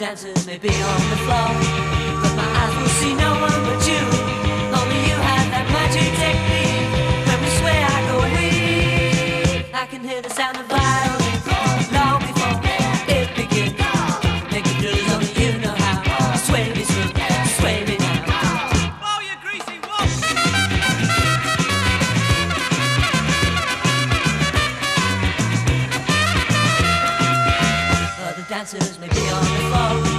lantern may be on the floor, but my eyes will see no dancers may be on the floor.